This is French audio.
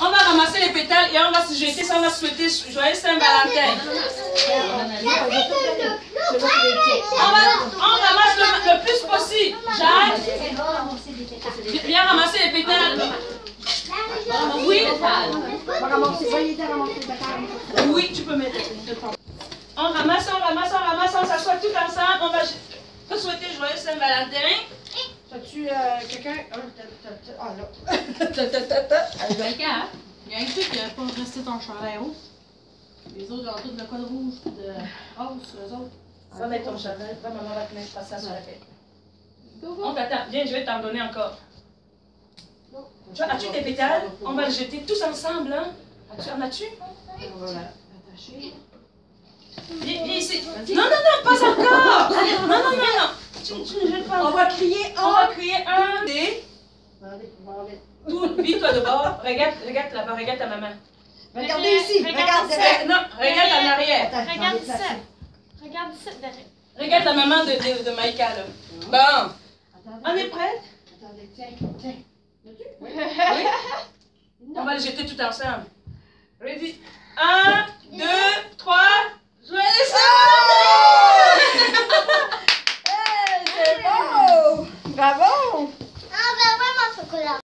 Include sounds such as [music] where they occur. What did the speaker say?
On va ramasser les pétales et on va se jeter, ça on va souhaiter joyeux Saint-Valentin. On, va, on ramasse le, plus possible. Jacques, viens ramasser les pétales. Oui. Oui, tu peux mettre. On ramasse, on ramasse, on ramasse, on s'assoit tout ensemble. On va te souhaiter joyeux Saint-Valentin. Euh, quelqu'un? Ah, là. [laughs] Quelqu'un, hein? Il y a un truc qui n'a pas resté ton chandail haut. Les autres ont tout le code rouge pis de rose, eux autres. Va mettre ton chandail. Va, maman va te mettre pas ça sur la tête. On t'attend. Viens, je vais t'en donner encore. Tu vois, as-tu tes pétales? On va les jeter tous ensemble, hein? As-tu, en as-tu? On va la attacher. Viens, viens ici. Non, non, non, pas encore! Non, non, non, non. Tu, tu ne jettes pas. On va crier On va crier un, aller. Tout, vis-toi de bord. Regarde, regarde là-bas, regarde ta maman. Regardez ici. Regarde Regarde Non, regarde en arrière. Regarde ça. Regarde ça derrière. Regarde la maman de, de, de Maïka, là. Bon, on est prête? Attendez, tiens, tiens. Oui. On va les jeter tout ensemble. Ready? Un. vemos, chocolate.